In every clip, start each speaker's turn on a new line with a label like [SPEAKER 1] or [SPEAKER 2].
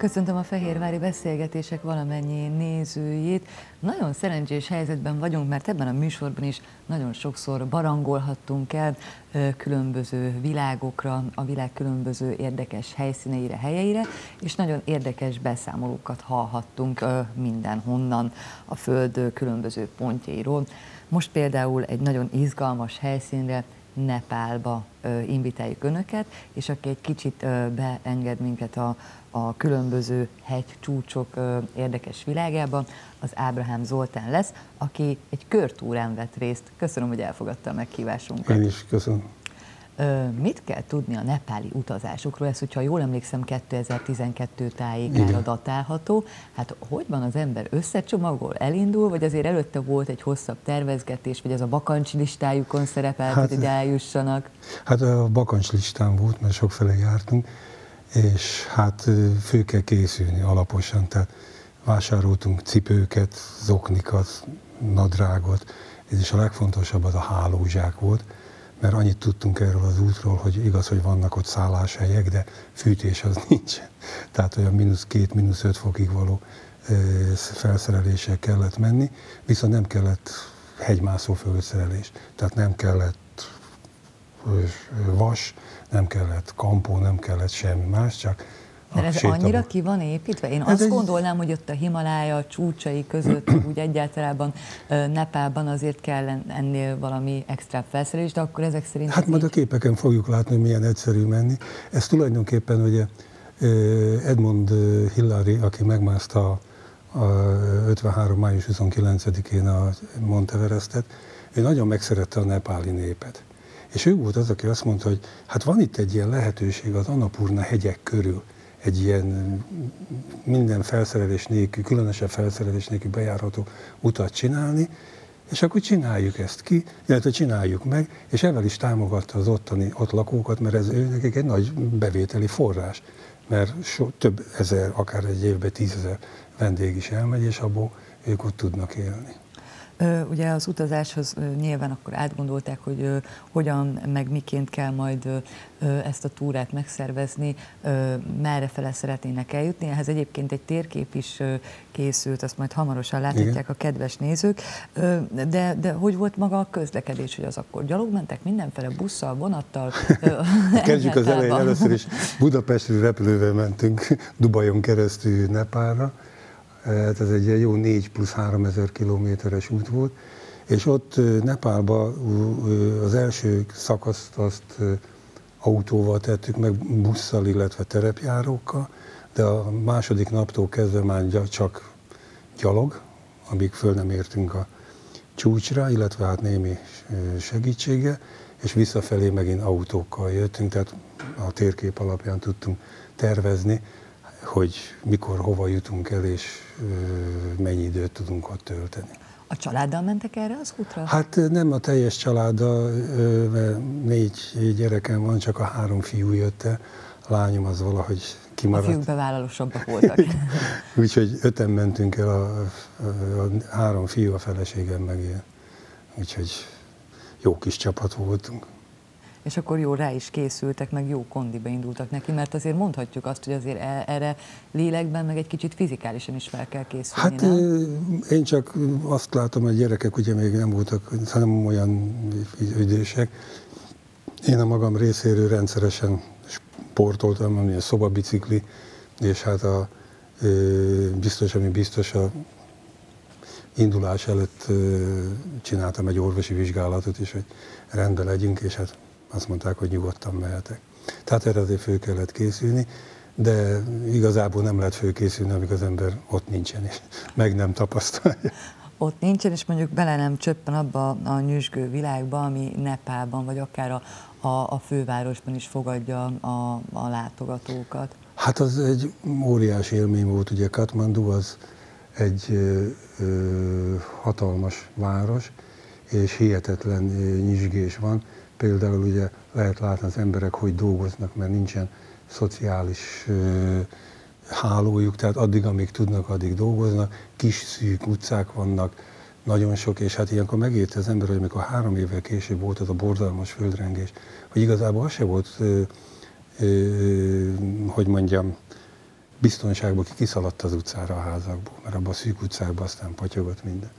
[SPEAKER 1] Köszöntöm a Fehérvári Beszélgetések valamennyi nézőjét. Nagyon szerencsés helyzetben vagyunk, mert ebben a műsorban is nagyon sokszor barangolhattunk el különböző világokra, a világ különböző érdekes helyszíneire, helyeire, és nagyon érdekes beszámolókat hallhattunk mindenhonnan a Föld különböző pontjairól. Most például egy nagyon izgalmas helyszínre, Nepálba invitáljuk Önöket, és aki egy kicsit beenged minket a, a különböző hegycsúcsok érdekes világában, az Ábrahám Zoltán lesz, aki egy körtúrán vett részt. Köszönöm, hogy elfogadta a meghívásunkat.
[SPEAKER 2] Én is köszönöm.
[SPEAKER 1] Mit kell tudni a nepáli utazásokról? Ez, hogyha jól emlékszem, 2012 tájékára datálható. Hát hogy van az ember összecsomagol, elindul, vagy azért előtte volt egy hosszabb tervezgetés, vagy ez a bakancs listájukon szerepelt, hát, hogy eljussanak?
[SPEAKER 2] Hát a bakancs listán volt, mert sokfele jártunk, és hát fő kell készülni alaposan, tehát vásároltunk cipőket, zoknikat, nadrágot, és a legfontosabb az a hálózsák volt, mert annyit tudtunk erről az útról, hogy igaz, hogy vannak ott szálláshelyek, de fűtés az nincsen. Tehát olyan mínusz két, mínusz öt fokig való felszereléssel kellett menni, viszont nem kellett hegymászó felszerelés. Tehát nem kellett vas, nem kellett kampó, nem kellett semmi más, csak
[SPEAKER 1] mert ez sétabok. annyira ki van építve? Én ez azt egy... gondolnám, hogy ott a Himalája csúcsai között, úgy egyáltalában Nepálban azért kell ennél valami extra felszerelés, de akkor ezek szerint...
[SPEAKER 2] Hát majd a képeken fogjuk látni, hogy milyen egyszerű menni. Ez tulajdonképpen ugye Edmond Hillary, aki megmászta a 53. május 29-én a Monteverestet, ő nagyon megszerette a nepáli népet. És ő volt az, aki azt mondta, hogy hát van itt egy ilyen lehetőség az Annapurna hegyek körül, egy ilyen minden felszerelés nélkül, különösebb felszerelés nélkül bejárható utat csinálni, és akkor csináljuk ezt ki, illetve csináljuk meg, és ezzel is támogatta az ottani ott lakókat, mert ez ő nekik egy nagy bevételi forrás, mert so, több ezer, akár egy évben tízezer vendég is elmegy, és abból ők ott tudnak élni.
[SPEAKER 1] Ugye az utazáshoz nyilván akkor átgondolták, hogy hogyan, meg miként kell majd ezt a túrát megszervezni, merre fele szeretnének eljutni. Ehhez egyébként egy térkép is készült, azt majd hamarosan láthatják a kedves nézők. De, de hogy volt maga a közlekedés, hogy az akkor gyalog mentek mindenfele, busszal, vonattal?
[SPEAKER 2] Kezdjük az elején, először is Budapestről repülővel mentünk Dubajon keresztül Nepálra, hát ez egy jó 4 plusz 3 ezer kilométeres út volt, és ott Nepálba az első szakaszt azt autóval tettük meg, busszal, illetve terepjárókkal, de a második naptól kezdve már csak gyalog, amíg föl nem értünk a csúcsra, illetve hát némi segítsége, és visszafelé megint autókkal jöttünk, tehát a térkép alapján tudtunk tervezni, hogy mikor, hova jutunk el, és mennyi időt tudunk ott tölteni.
[SPEAKER 1] A családdal mentek erre az útra?
[SPEAKER 2] Hát nem a teljes családdal, mert négy gyerekem van, csak a három fiú jött el. A lányom az valahogy kimaradt. A
[SPEAKER 1] fiúk bevállalósabbak voltak.
[SPEAKER 2] Úgyhogy öten mentünk el, a, a, három fiú, a feleségem meg ilyen. Úgyhogy jó kis csapat voltunk
[SPEAKER 1] és akkor jó rá is készültek, meg jó kondiba indultak neki, mert azért mondhatjuk azt, hogy azért e- erre lélekben, meg egy kicsit fizikálisan is fel kell készülni,
[SPEAKER 2] Hát nem? én csak azt látom, hogy gyerekek ugye még nem voltak, hanem olyan idősek. Én a magam részéről rendszeresen sportoltam, ami a szobabicikli, és hát a biztos, ami biztos a indulás előtt csináltam egy orvosi vizsgálatot is, hogy rendben legyünk, és hát azt mondták, hogy nyugodtan mehetek. Tehát erre azért fő kellett készülni, de igazából nem lehet főkészülni, amíg az ember ott nincsen, és meg nem tapasztalja.
[SPEAKER 1] Ott nincsen, és mondjuk bele nem csöppen abba a nyüzsgő világba, ami Nepálban, vagy akár a, a, a fővárosban is fogadja a, a látogatókat.
[SPEAKER 2] Hát az egy óriási élmény volt, ugye Katmandu az egy ö, ö, hatalmas város, és hihetetlen nyüzsgés van Például ugye lehet látni az emberek, hogy dolgoznak, mert nincsen szociális ö, hálójuk, tehát addig, amíg tudnak, addig dolgoznak, kis szűk utcák vannak, nagyon sok, és hát ilyenkor megérte az ember, hogy amikor három évvel később volt az a borzalmas földrengés, hogy igazából az se volt, ö, ö, hogy mondjam, biztonságban ki kiszaladt az utcára a házakból, mert abban a szűk utcákban aztán patyogott minden.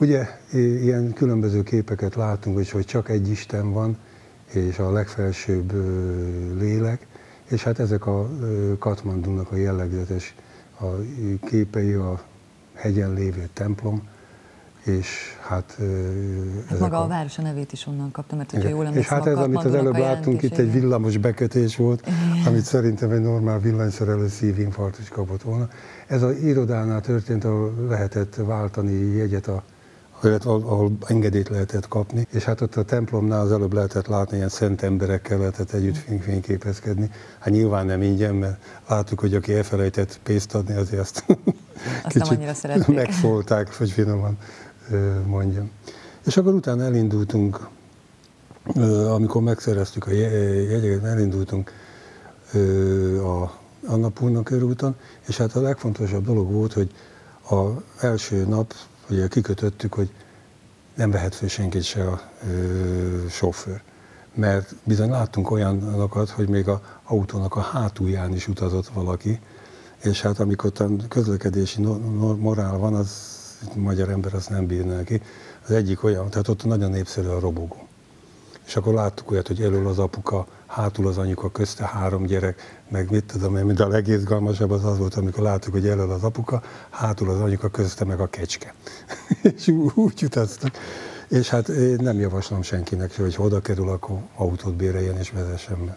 [SPEAKER 2] Ugye ilyen különböző képeket látunk, hogy, hogy csak egy Isten van, és a legfelsőbb lélek, és hát ezek a Katmandunak a jellegzetes a képei, a hegyen lévő templom, és hát...
[SPEAKER 1] hát maga a, a város a nevét is onnan kapta, mert hogyha jól
[SPEAKER 2] És hát ez, amit az előbb láttunk, itt egy villamos bekötés volt, igen. amit szerintem egy normál villanyszerelő szívinfarktus kapott volna. Ez az irodánál történt, ahol lehetett váltani jegyet a ahol engedélyt lehetett kapni, és hát ott a templomnál az előbb lehetett látni, ilyen szent emberekkel lehetett együtt fényképezkedni. Hát nyilván nem ingyen, mert láttuk, hogy aki elfelejtett pénzt adni, azért azt,
[SPEAKER 1] azt kicsit
[SPEAKER 2] megszólták, hogy finoman mondjam. És akkor utána elindultunk, amikor megszereztük a jegyeket, elindultunk a Annapurna körúton, és hát a legfontosabb dolog volt, hogy az első nap ugye kikötöttük, hogy nem vehet föl senkit se a ö, sofőr. Mert bizony láttunk olyanokat, hogy még a autónak a hátulján is utazott valaki, és hát amikor közlekedési morál van, az magyar ember azt nem bírná ki. Az egyik olyan, tehát ott nagyon népszerű a robogó. És akkor láttuk olyat, hogy elől az apuka, hátul az anyuka, közte három gyerek, meg mit tudom én, mint a legizgalmasabb az az volt, amikor láttuk, hogy elől az apuka, hátul az anyuka, közte meg a kecske. és úgy utaztak. És hát én nem javaslom senkinek, hogy ha oda kerül, akkor autót béreljen és vezessen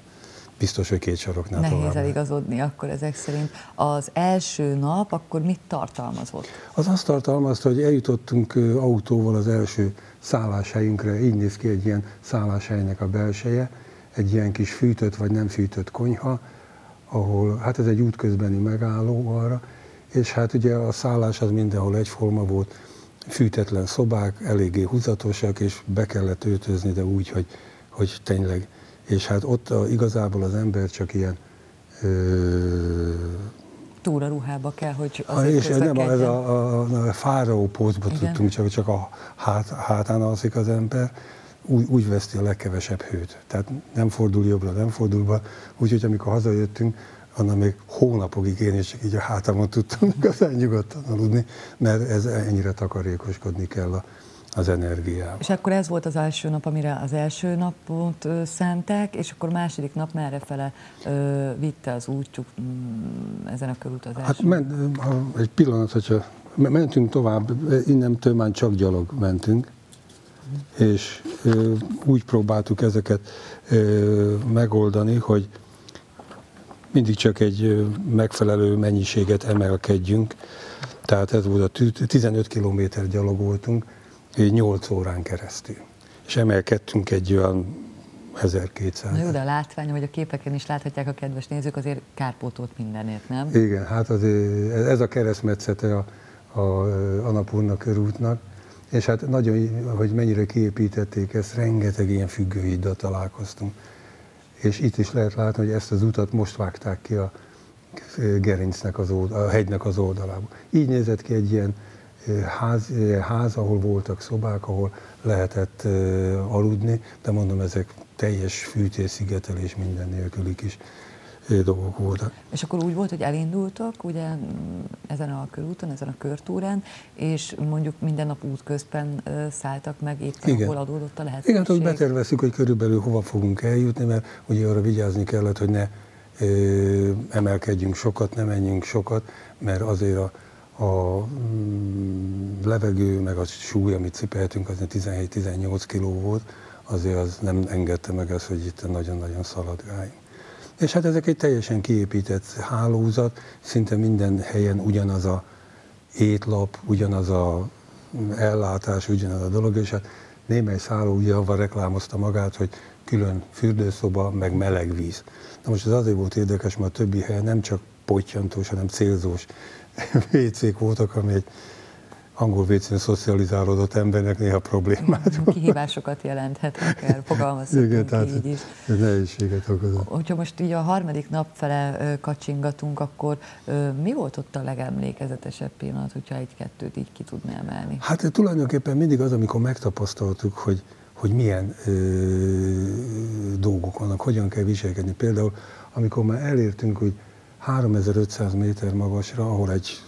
[SPEAKER 2] biztos, hogy két saroknál
[SPEAKER 1] Nehéz
[SPEAKER 2] tovább.
[SPEAKER 1] eligazodni akkor ezek szerint. Az első nap akkor mit tartalmazott?
[SPEAKER 2] Az azt tartalmazta, hogy eljutottunk autóval az első szálláshelyünkre, így néz ki egy ilyen szálláshelynek a belseje, egy ilyen kis fűtött vagy nem fűtött konyha, ahol, hát ez egy útközbeni megálló arra, és hát ugye a szállás az mindenhol egyforma volt, fűtetlen szobák, eléggé húzatosak, és be kellett öltözni, de úgy, hogy, hogy tényleg. És hát ott a, igazából az ember csak ilyen ö,
[SPEAKER 1] túra ruhába kell, hogy
[SPEAKER 2] az És nem, ez a, a, a fáraó pózba tudtunk, csak, csak a hát, hátán alszik az ember, úgy, úgy veszti a legkevesebb hőt. Tehát nem fordul jobbra, nem fordul be. Úgyhogy amikor hazajöttünk, annak még hónapokig én is így a hátamon tudtam igazán nyugodtan aludni, mert ez ennyire takarékoskodni kell a, az energiával.
[SPEAKER 1] És akkor ez volt az első nap, amire az első napot ö, szánták, és akkor második nap merre fele ö, vitte az útjuk mm, ezen a körutazás?
[SPEAKER 2] Hát men, egy pillanat, hogyha mentünk tovább, innentől már csak gyalog mentünk, és úgy próbáltuk ezeket megoldani, hogy mindig csak egy megfelelő mennyiséget emelkedjünk. Tehát ez volt a 15 kilométer gyalogoltunk, 8 órán keresztül. És emelkedtünk egy olyan 1200.
[SPEAKER 1] Na jó, de a látvány, vagy a képeken is láthatják a kedves nézők, azért kárpótolt mindenért, nem?
[SPEAKER 2] Igen, hát azért ez a keresztmetszete a, a Anapurna körútnak, és hát nagyon, hogy mennyire kiépítették ezt, rengeteg ilyen függőhiddal találkoztunk. És itt is lehet látni, hogy ezt az utat most vágták ki a gerincnek az oldal, a hegynek az oldalába. Így nézett ki egy ilyen ház, ház, ahol voltak szobák, ahol lehetett aludni, de mondom, ezek teljes fűtésszigetelés minden nélküli is dolgok voltak.
[SPEAKER 1] És akkor úgy volt, hogy elindultak ugye ezen a körúton, ezen a körtúrán, és mondjuk minden nap útközben szálltak meg éppen, Igen. ahol adódott a lehetőség.
[SPEAKER 2] Igen, hogy betervezzük, hogy körülbelül hova fogunk eljutni, mert ugye arra vigyázni kellett, hogy ne ö, emelkedjünk sokat, ne menjünk sokat, mert azért a, a mm, levegő, meg a súly, amit cipeltünk, az 17-18 kiló volt, azért az nem engedte meg azt, hogy itt nagyon-nagyon szaladgáljunk. És hát ezek egy teljesen kiépített hálózat, szinte minden helyen ugyanaz a étlap, ugyanaz a ellátás, ugyanaz a dolog, és hát némely szálló ugye avval reklámozta magát, hogy külön fürdőszoba, meg meleg víz. Na most ez azért volt érdekes, mert a többi helyen nem csak pottyantós, hanem célzós WC-k voltak, ami egy angol vécén szocializálódott embernek néha problémát.
[SPEAKER 1] Kihívásokat jelenthet, akár fogalmazhatunk Igen, tehát így is.
[SPEAKER 2] nehézséget okozott.
[SPEAKER 1] Hogyha most így a harmadik nap fele kacsingatunk, akkor mi volt ott a legemlékezetesebb pillanat, hogyha egy-kettőt így ki tudná emelni?
[SPEAKER 2] Hát tulajdonképpen mindig az, amikor megtapasztaltuk, hogy, hogy milyen ö, dolgok vannak, hogyan kell viselkedni. Például, amikor már elértünk, hogy 3500 méter magasra, ahol egy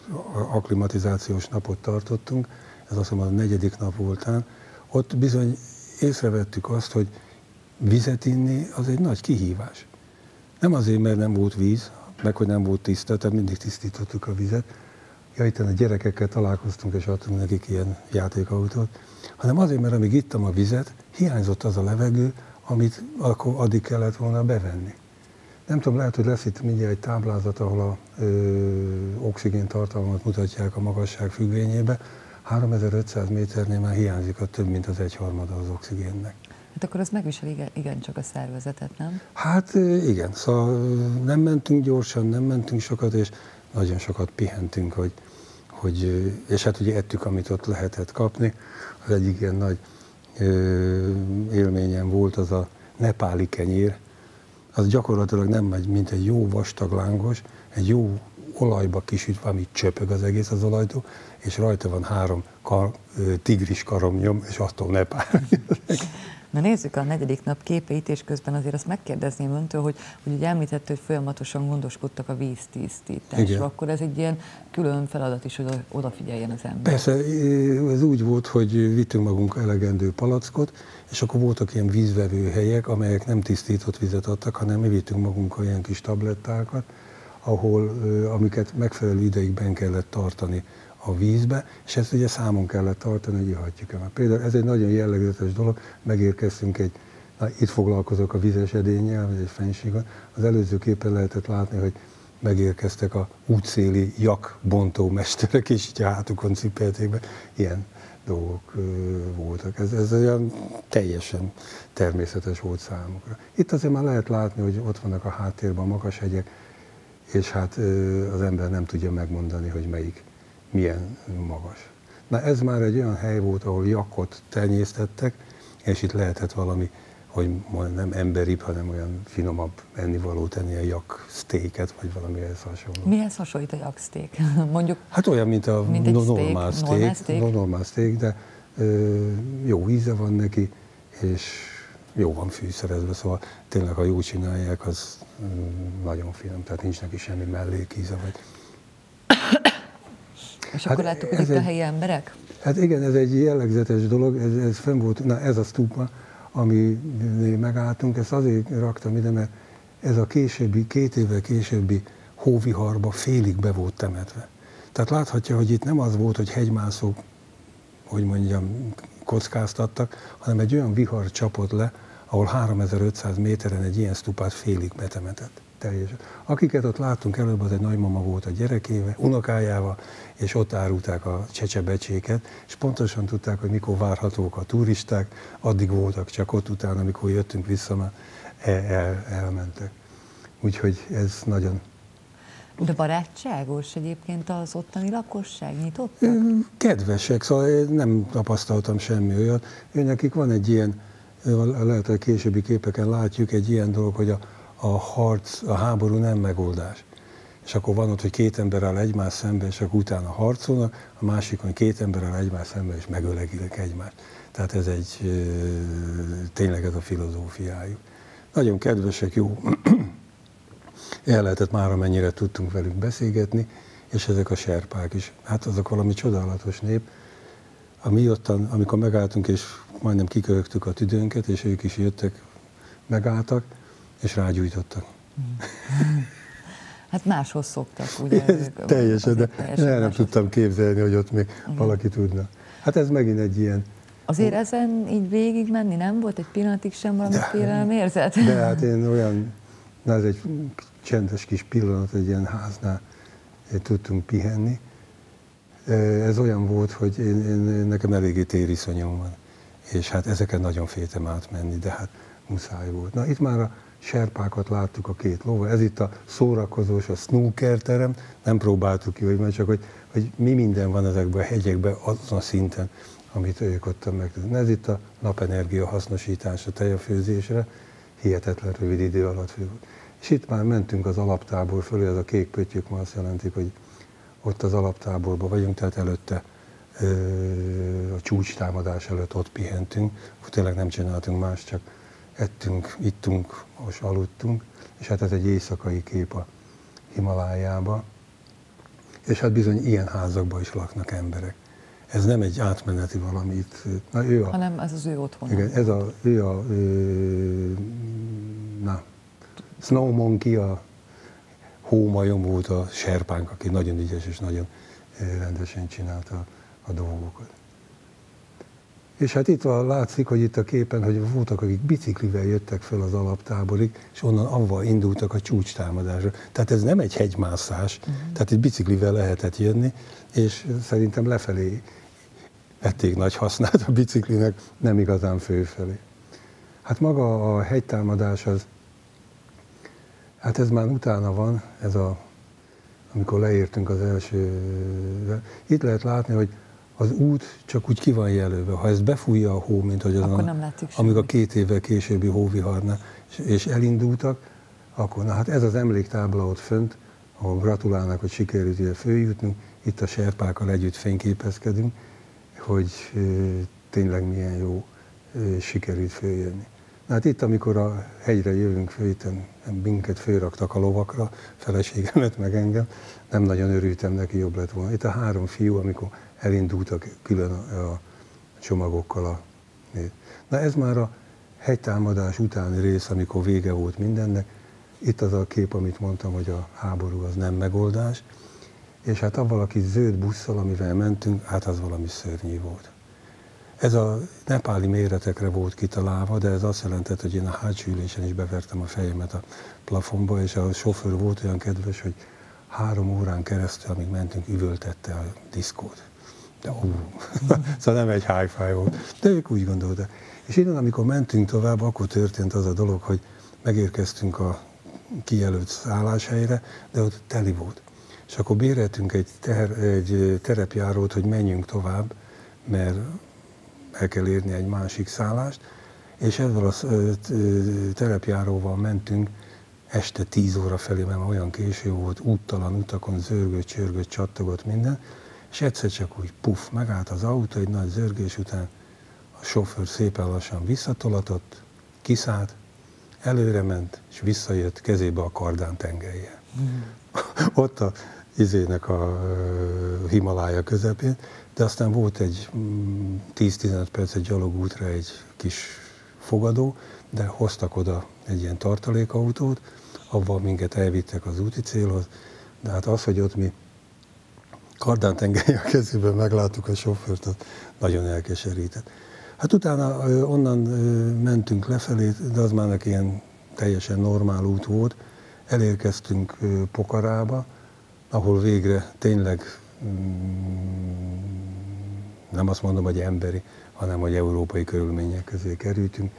[SPEAKER 2] akklimatizációs napot tartottunk, ez azt mondom a negyedik nap voltán, ott bizony észrevettük azt, hogy vizet inni az egy nagy kihívás. Nem azért, mert nem volt víz, meg hogy nem volt tiszta, tehát mindig tisztítottuk a vizet. Ja, itt a gyerekekkel találkoztunk, és adtunk nekik ilyen játékautót, hanem azért, mert amíg ittam a vizet, hiányzott az a levegő, amit akkor addig kellett volna bevenni. Nem tudom, lehet, hogy lesz itt mindjárt egy táblázat, ahol a oxigén tartalmat mutatják a magasság függvényébe. 3500 méternél már hiányzik a több, mint az egyharmada az oxigénnek.
[SPEAKER 1] Hát akkor az megvisel igen, igen csak a szervezetet, nem?
[SPEAKER 2] Hát igen, szóval nem mentünk gyorsan, nem mentünk sokat, és nagyon sokat pihentünk, hogy, hogy és hát ugye ettük, amit ott lehetett kapni. Az egyik ilyen nagy élményem volt az a nepáli kenyér, az gyakorlatilag nem megy, mint egy jó vastag lángos, egy jó olajba kisütve, amit csöpög az egész az olajtól, és rajta van három kar, tigris karomnyom, és attól Nepál.
[SPEAKER 1] Na nézzük a negyedik nap képeit, és közben azért azt megkérdezném öntől, hogy, hogy ugye említette, hogy folyamatosan gondoskodtak a víztisztításról, akkor ez egy ilyen külön feladat is, hogy odafigyeljen az ember.
[SPEAKER 2] Persze, ez úgy volt, hogy vittünk magunk elegendő palackot, és akkor voltak ilyen vízvevő helyek, amelyek nem tisztított vizet adtak, hanem mi vittünk magunkkal ilyen kis tablettákat, ahol, amiket megfelelő ideig ben kellett tartani a vízbe, és ezt ugye számon kellett tartani, hogy ihatjuk el. Például ez egy nagyon jellegzetes dolog, megérkeztünk egy, na, itt foglalkozok a vizes edénnyel, vagy egy fensígon, az előző képen lehetett látni, hogy megérkeztek a útszéli jak bontó mesterek, és így a hátukon cipelték be, ilyen dolgok voltak. Ez, ez olyan teljesen természetes volt számukra. Itt azért már lehet látni, hogy ott vannak a háttérben a magas hegyek, és hát az ember nem tudja megmondani, hogy melyik milyen magas. Na ez már egy olyan hely volt, ahol jakot tenyésztettek, és itt lehetett valami, hogy nem emberibb, hanem olyan finomabb ennivaló tenni a jak sztéket, vagy valami ehhez hasonló.
[SPEAKER 1] Mihez hasonlít a jak szték? Mondjuk,
[SPEAKER 2] hát olyan, mint a mint normál szték, normál szték, de ö, jó íze van neki, és jó van fűszerezve, szóval tényleg, ha jól csinálják, az nagyon finom, tehát nincs neki semmi mellékíze, vagy
[SPEAKER 1] és hát akkor láttuk, hogy itt egy, a helyi emberek?
[SPEAKER 2] Hát igen, ez egy jellegzetes dolog, ez, ez fenn volt, na ez a stupa, ami megálltunk, ezt azért raktam ide, mert ez a későbbi, két évvel későbbi hóviharba félig be volt temetve. Tehát láthatja, hogy itt nem az volt, hogy hegymászók, hogy mondjam, kockáztattak, hanem egy olyan vihar csapott le, ahol 3500 méteren egy ilyen stupát félig betemetett teljesen. Akiket ott láttunk előbb, az egy nagymama volt a gyerekével, unokájával, és ott árulták a csecsebecséket, és pontosan tudták, hogy mikor várhatók a turisták, addig voltak csak ott utána, amikor jöttünk vissza, már el, el, elmentek. Úgyhogy ez nagyon...
[SPEAKER 1] De barátságos egyébként az ottani lakosság nyitottak?
[SPEAKER 2] Kedvesek, szóval én nem tapasztaltam semmi olyat. Ő nekik van egy ilyen, lehet, hogy későbbi képeken látjuk egy ilyen dolog, hogy a, a harc, a háború nem megoldás. És akkor van ott, hogy két ember áll egymás szembe, és akkor utána harcolnak, a másikon két ember áll egymás szembe, és megölegilik egymást. Tehát ez egy, tényleg ez a filozófiájuk. Nagyon kedvesek, jó. El lehetett már, amennyire tudtunk velük beszélgetni, és ezek a serpák is. Hát azok valami csodálatos nép. A mi ottan, amikor megálltunk, és majdnem kikörögtük a tüdőnket, és ők is jöttek, megálltak, és rágyújtottak.
[SPEAKER 1] Hát máshoz szoktak, ugye?
[SPEAKER 2] Ez teljesen, de teljesen nem, nem tudtam képzelni, hogy ott még Igen. valaki tudna. Hát ez megint egy ilyen...
[SPEAKER 1] Azért ezen így végig menni nem volt egy pillanatig sem valami félelem érzet?
[SPEAKER 2] De hát én olyan, na ez egy csendes kis pillanat, egy ilyen háznál tudtunk pihenni. Ez olyan volt, hogy én, én, nekem eléggé tériszonyom van, és hát ezeket nagyon féltem átmenni, de hát muszáj volt. Na itt már a serpákat láttuk a két lóval. Ez itt a szórakozós, a snooker terem. Nem próbáltuk ki, hogy csak hogy, hogy mi minden van ezekben a hegyekben azon a szinten, amit ők ott meg Ez itt a napenergia hasznosítása tejafőzésre, hihetetlen rövid idő alatt. És itt már mentünk az alaptábor fölé, ez a kék pöttyök ma azt jelentik, hogy ott az alaptáborban vagyunk, tehát előtte a csúcs támadás előtt ott pihentünk, tényleg nem csináltunk más, csak ettünk, ittunk, most aludtunk, és hát ez egy éjszakai kép a Himalájába, és hát bizony ilyen házakban is laknak emberek. Ez nem egy átmeneti valamit.
[SPEAKER 1] Na, ő a, hanem ez az ő otthon.
[SPEAKER 2] Igen, ez a, ő a, ő, na, Snow Monkey, a hómajom volt a serpánk, aki nagyon ügyes és nagyon rendesen csinálta a dolgokat. És hát itt van, látszik, hogy itt a képen, hogy voltak, akik biciklivel jöttek fel az alaptáborig, és onnan avval indultak a csúcstámadásra. Tehát ez nem egy hegymászás, uh-huh. tehát egy biciklivel lehetett jönni, és szerintem lefelé vették nagy hasznát a biciklinek, nem igazán főfelé. Hát maga a hegytámadás az, hát ez már utána van, ez a, amikor leértünk az első, itt lehet látni, hogy az út csak úgy ki van jelölve. Ha ez befújja a hó, mint hogy azon,
[SPEAKER 1] nem
[SPEAKER 2] amíg a két évvel későbbi hóviharna, és, és elindultak, akkor na hát ez az emléktábla ott fönt, ahol gratulálnak, hogy sikerült ide följutnunk, itt a serpákkal együtt fényképezkedünk, hogy e, tényleg milyen jó e, sikerült följönni. Na hát itt, amikor a hegyre jövünk föl, itt minket fölraktak a lovakra, feleségemet meg engem, nem nagyon örültem neki, jobb lett volna. Itt a három fiú, amikor elindultak külön a csomagokkal. A... Na ez már a hegytámadás utáni rész, amikor vége volt mindennek. Itt az a kép, amit mondtam, hogy a háború az nem megoldás. És hát avval a kis zöld busszal, amivel mentünk, hát az valami szörnyű volt. Ez a nepáli méretekre volt kitalálva, de ez azt jelentett, hogy én a hátsó ülésen is bevertem a fejemet a plafonba, és a sofőr volt olyan kedves, hogy három órán keresztül, amíg mentünk, üvöltette a diszkót. De ó, szóval nem egy high volt, de ők úgy gondolták. És innen, amikor mentünk tovább, akkor történt az a dolog, hogy megérkeztünk a kijelölt szálláshelyre, de ott teli volt. És akkor béreltünk egy, ter, egy terepjárót, hogy menjünk tovább, mert el kell érni egy másik szállást, és ezzel a terepjáróval mentünk este 10 óra felé, mert olyan késő volt, úttalan utakon zörgött, csörgött, csattogott minden, és egyszer csak úgy puf, megállt az autó egy nagy zörgés után, a sofőr szépen lassan visszatolatott, kiszállt, előre ment, és visszajött kezébe a kardán tengelye. Mm. Ott a izének a Himalája közepén, de aztán volt egy 10-15 perc egy gyalogútra egy kis fogadó, de hoztak oda egy ilyen tartalékautót, avval minket elvittek az úti célhoz, de hát az, hogy ott mi kardán tengely a kezében megláttuk a sofőrt, az nagyon elkeserített. Hát utána onnan mentünk lefelé, de az már ilyen teljesen normál út volt. Elérkeztünk Pokarába, ahol végre tényleg mm, nem azt mondom, hogy emberi, hanem hogy európai körülmények közé kerültünk,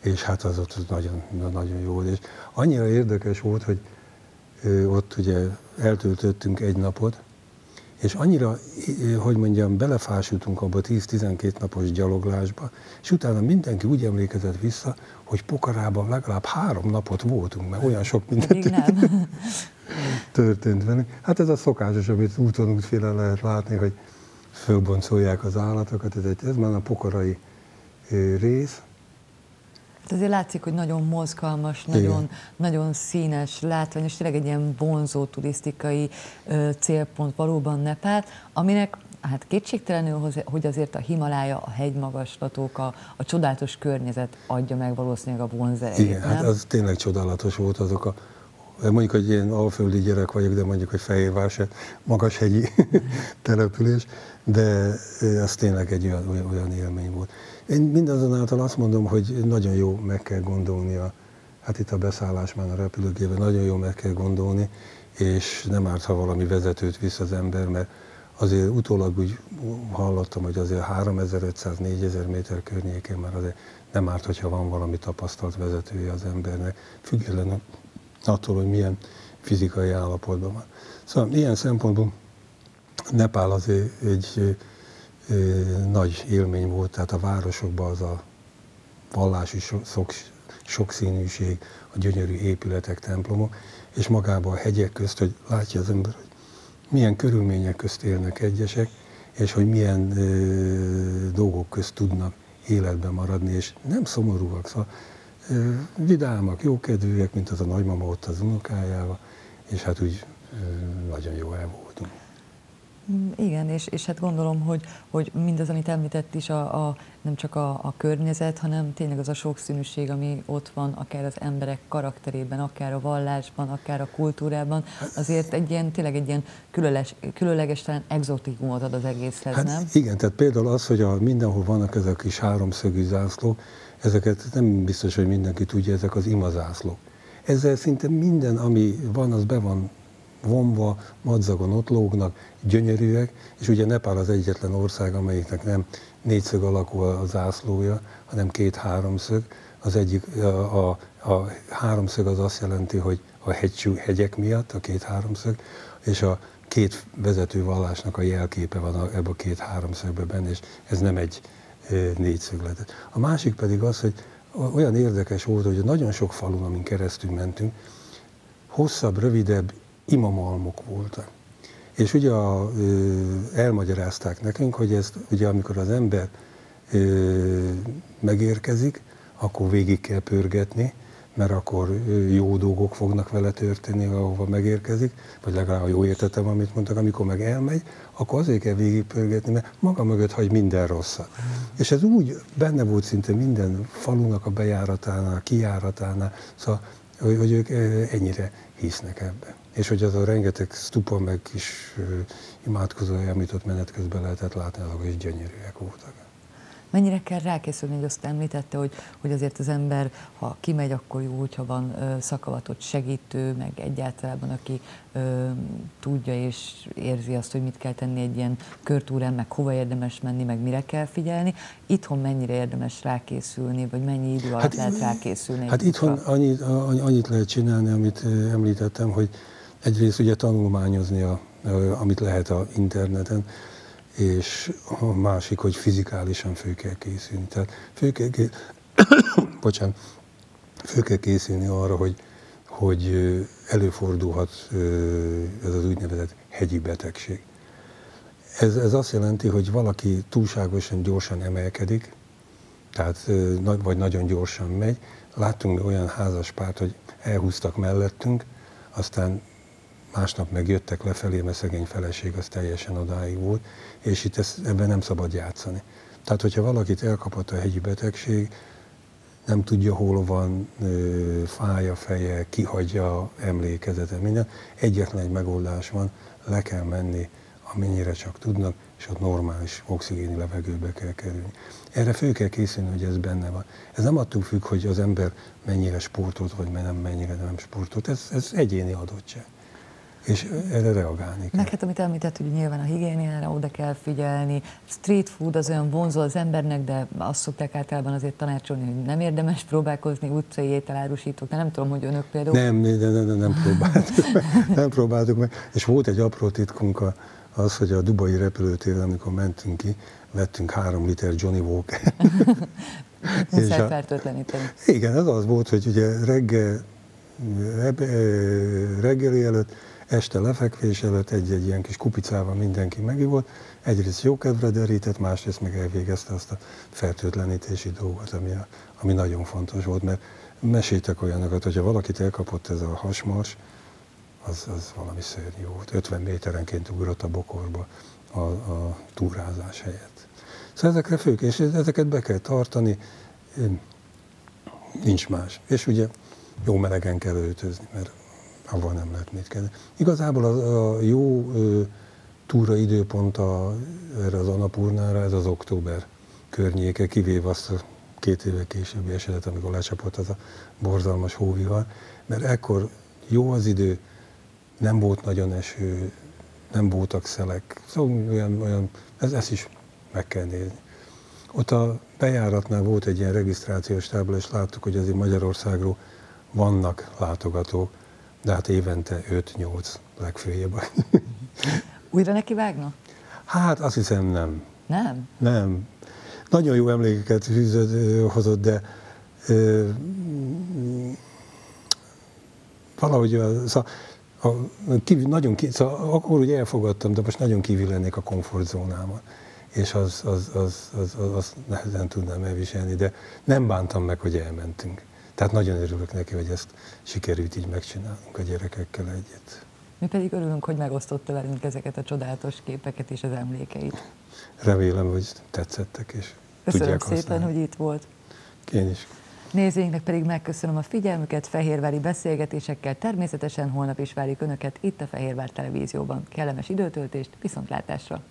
[SPEAKER 2] és hát az ott nagyon, nagyon jó volt. És annyira érdekes volt, hogy ott ugye eltöltöttünk egy napot, és annyira, hogy mondjam, belefásultunk abba 10-12 napos gyaloglásba, és utána mindenki úgy emlékezett vissza, hogy Pokarában legalább három napot voltunk, mert olyan sok mindent történt velünk. Hát ez a szokásos, amit úton útféle lehet látni, hogy fölboncolják az állatokat, ez, egy, ez már a pokarai rész,
[SPEAKER 1] Hát azért látszik, hogy nagyon mozgalmas, nagyon, nagyon színes, látványos, tényleg egy ilyen vonzó turisztikai ö, célpont valóban Nepál, aminek hát kétségtelenül, hogy azért a Himalája, a hegymagaslatok, a, a csodálatos környezet adja meg valószínűleg a vonzerejét,
[SPEAKER 2] Igen, hát nem? hát az tényleg csodálatos volt azok a mondjuk, hogy én alföldi gyerek vagyok, de mondjuk, hogy Fehérvár se magas hegyi település, de az tényleg egy olyan, olyan élmény volt. Én mindazonáltal azt mondom, hogy nagyon jó meg kell gondolni a, hát itt a beszállás már a repülőgépen, nagyon jó meg kell gondolni, és nem árt, ha valami vezetőt visz az ember, mert azért utólag úgy hallottam, hogy azért 3500-4000 méter környékén már azért nem árt, hogyha van valami tapasztalt vezetője az embernek, függetlenül attól, hogy milyen fizikai állapotban van. Szóval ilyen szempontból Nepál azért egy nagy élmény volt, tehát a városokban az a vallási sok, sokszínűség, a gyönyörű épületek, templomok, és magában a hegyek közt, hogy látja az ember, hogy milyen körülmények közt élnek egyesek, és hogy milyen ö, dolgok közt tudnak életben maradni, és nem szomorúak, szóval ö, vidámak, jókedvűek, mint az a nagymama ott az unokájával, és hát úgy nagyon jó el voltunk.
[SPEAKER 1] Mm, igen, és, és hát gondolom, hogy, hogy mindaz, amit említett is, a, a, nem csak a, a környezet, hanem tényleg az a sokszínűség, ami ott van, akár az emberek karakterében, akár a vallásban, akár a kultúrában, azért egy ilyen, tényleg egy ilyen különleges, különleges talán exotikumot ad az egészhez, hát nem?
[SPEAKER 2] Igen, tehát például az, hogy a, mindenhol vannak ezek a kis háromszögű zászlók, ezeket nem biztos, hogy mindenki tudja, ezek az imazászlók. Ezzel szinte minden, ami van, az be van vonva, madzagon ott lógnak, gyönyörűek, és ugye Nepál az egyetlen ország, amelyiknek nem négyszög alakú a zászlója, hanem két-háromszög. Az egyik, a, a, a háromszög az azt jelenti, hogy a hegycsú, hegyek miatt a két-háromszög, és a két vezető vallásnak a jelképe van ebbe a két háromszögben benne, és ez nem egy négyszöglet. A másik pedig az, hogy olyan érdekes volt, hogy nagyon sok falun, amin keresztül mentünk, hosszabb, rövidebb imamalmok voltak. És ugye a, elmagyarázták nekünk, hogy ezt ugye amikor az ember megérkezik, akkor végig kell pörgetni, mert akkor jó dolgok fognak vele történni, ahova megérkezik, vagy legalább jó értetem, amit mondtak, amikor meg elmegy, akkor azért kell végigpörgetni, mert maga mögött hagy minden rosszat. És ez úgy benne volt szinte minden falunak a bejáratánál, kijáratánál, szóval, hogy, hogy ők ennyire hisznek ebben és hogy az a rengeteg stupa meg kis imádkozója, amit ott menet közben lehetett látni, azok is gyönyörűek voltak.
[SPEAKER 1] Mennyire kell rákészülni, hogy azt említette, hogy, hogy azért az ember, ha kimegy, akkor jó, hogyha van ö, szakavatott segítő, meg egyáltalán, aki ö, tudja és érzi azt, hogy mit kell tenni egy ilyen körtúrán, meg hova érdemes menni, meg mire kell figyelni. Itthon mennyire érdemes rákészülni, vagy mennyi idő alatt hát, lehet rákészülni?
[SPEAKER 2] Hát itthon annyit, annyit lehet csinálni, amit említettem, hogy egyrészt ugye tanulmányozni, a, amit lehet a interneten, és a másik, hogy fizikálisan fő kell készülni. Tehát fő kell, bocsánat, fő kell készülni arra, hogy, hogy előfordulhat ez az úgynevezett hegyi betegség. Ez, ez azt jelenti, hogy valaki túlságosan gyorsan emelkedik, tehát vagy nagyon gyorsan megy. Láttunk olyan házaspárt, hogy elhúztak mellettünk, aztán másnap megjöttek lefelé, mert szegény feleség az teljesen odáig volt, és itt ezt, ebben nem szabad játszani. Tehát, hogyha valakit elkapott a hegyi betegség, nem tudja, hol van, fáj a feje, kihagyja emlékezete, minden. Egyetlen egy megoldás van, le kell menni, amennyire csak tudnak, és ott normális oxigéni levegőbe kell kerülni. Erre fő kell készülni, hogy ez benne van. Ez nem attól függ, hogy az ember mennyire sportolt, vagy nem mennyire nem sportolt. Ez, ez egyéni adottság és erre reagálni kell.
[SPEAKER 1] Meg hát amit említett, hogy nyilván a higiéniára oda kell figyelni, street food az olyan vonzó az embernek, de azt szokták általában azért tanácsolni, hogy nem érdemes próbálkozni utcai ételárusítók, de nem tudom, hogy önök például...
[SPEAKER 2] Nem, nem, nem, nem, nem próbáltuk meg, nem próbáltuk meg, és volt egy apró titkunk az, hogy a Dubai repülőtéren, amikor mentünk ki, vettünk három liter Johnny Walker.
[SPEAKER 1] Muszáj fertőtleníteni.
[SPEAKER 2] Igen, ez az volt, hogy ugye reggel, reggeli előtt este lefekvés előtt egy-egy ilyen kis kupicával mindenki megivott, egyrészt jó kedvre derített, másrészt meg elvégezte azt a fertőtlenítési dolgot, ami, a, ami nagyon fontos volt, mert meséltek olyanokat, hogyha valakit elkapott ez a hasmars, az, az valami szörnyű volt. 50 méterenként ugrott a bokorba a, a túrázás helyett. Szóval ezekre fők, és ezeket be kell tartani, nincs más. És ugye jó melegen kell öltözni, mert avval nem lehet mit kezdeni. Igazából a, a jó ö, túra időpont a, erre az Anapurnára, ez az október környéke, kivéve azt a két éve későbbi esetet, amikor lecsapott az a borzalmas hóvihar, mert ekkor jó az idő, nem volt nagyon eső, nem voltak szelek, szóval olyan, olyan ez, ezt is meg kell nézni. Ott a bejáratnál volt egy ilyen regisztrációs tábla, és láttuk, hogy azért Magyarországról vannak látogatók, de hát évente 5-8 legfőjebb.
[SPEAKER 1] Újra neki vágna?
[SPEAKER 2] Hát azt hiszem nem.
[SPEAKER 1] Nem?
[SPEAKER 2] Nem. Nagyon jó emlékeket fűzött, hozott, de ö, valahogy a, szóval, a, kívül, nagyon kívül, szóval akkor úgy elfogadtam, de most nagyon kívül lennék a komfortzónában és az, az, az, az, az, az nehezen tudnám elviselni, de nem bántam meg, hogy elmentünk. Tehát nagyon örülök neki, hogy ezt sikerült így megcsinálnunk a gyerekekkel egyet.
[SPEAKER 1] Mi pedig örülünk, hogy megosztotta velünk ezeket a csodálatos képeket és az emlékeit.
[SPEAKER 2] Remélem, hogy tetszettek, és
[SPEAKER 1] Köszönöm
[SPEAKER 2] tudják
[SPEAKER 1] szépen,
[SPEAKER 2] használni.
[SPEAKER 1] hogy itt volt.
[SPEAKER 2] Én is.
[SPEAKER 1] Nézőinknek pedig megköszönöm a figyelmüket, fehérvári beszélgetésekkel természetesen holnap is várjuk Önöket itt a Fehérvár Televízióban. Kellemes időtöltést, viszontlátásra!